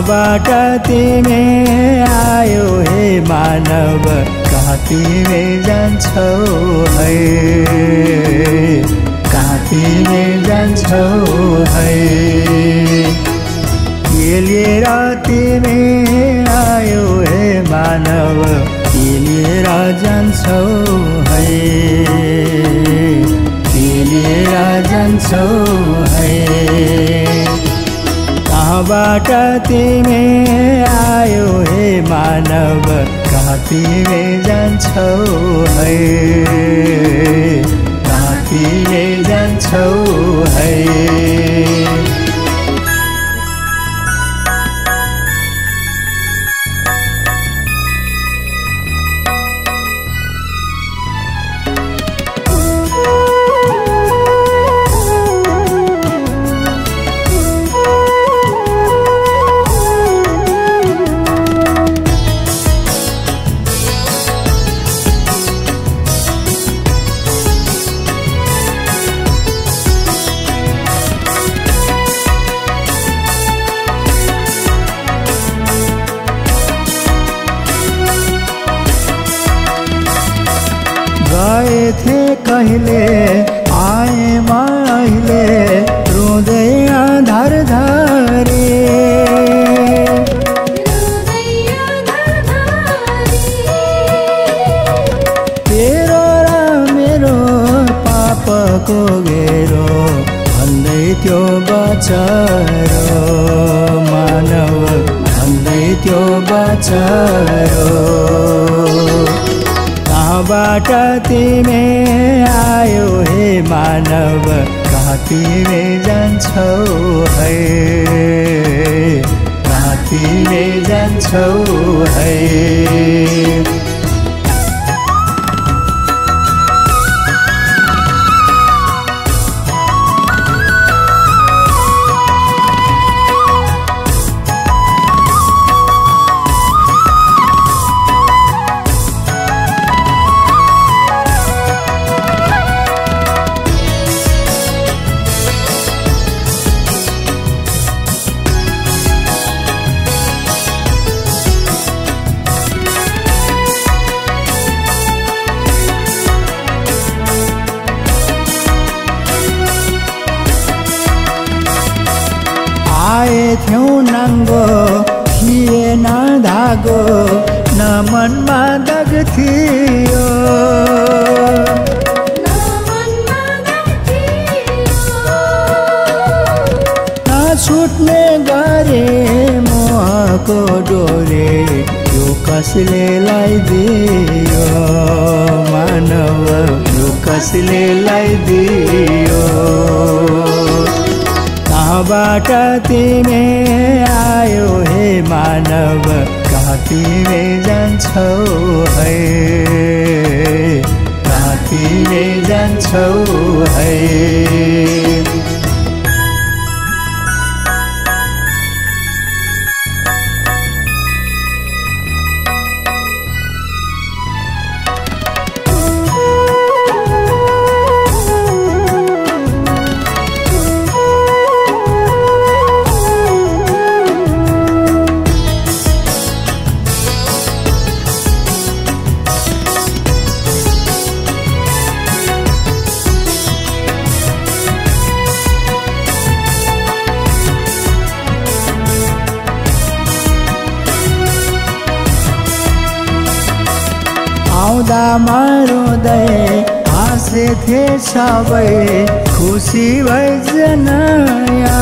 कहाँबाट तिमी आयो हे मानव कहाँ तिमी जान्छौ है? कहाँ तिमी जान्छौ है? के लिएर तिमी आयो हे मानव के लिएर जान्छौ है? के लिएर जान्छौ कहाँबाट तिमी आयो हे मानव कहाँ तिमी जान्छौ है। कहाँ तिमी जान्छौ है। थे कहिले आए मैले रुँदै आधार धरे। तेरो र मेरो पापको घेरो भन्दै त्यो बचरो। मानव भन्दै त्यो बचरो। कहाँबाट तिमी आयो हे मानव कहाँ तिमी जान्छौ है? कहाँ तिमी जान्छौ है? नाङ्गो थिएन धागो न मनमा दग थियो। छुट्ने गरे मोहको डोरे यो कसले लगाइदियो मानव यो कसले लगाइदियो कहाँबाट तिमी आयो हे मानव कहाँ तिमी जान्छौ है। कहाँ तिमी जान्छौ है। आउँदा मरुँदै हाँसेथे सबै। खुसी भइजनया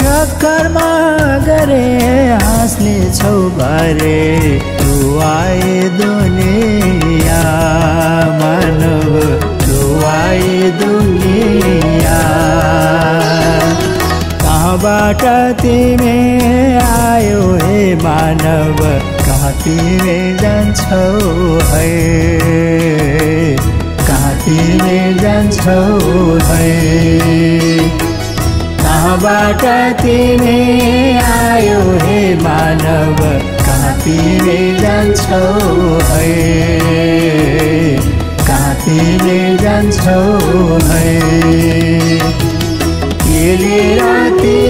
टक्करमा गरे हाँस्ने छौ भरे। तु आए कहाँबाट तिमी आयो हे मानव कहाँ तिमी जान्छौ है। कहाँ तिमी जान्छौ है। कहाँबाट तिमी आयो हे मानव कहाँ तिमी जान्छौ है। काटिने जान्छौ है। हिँडेर तिमी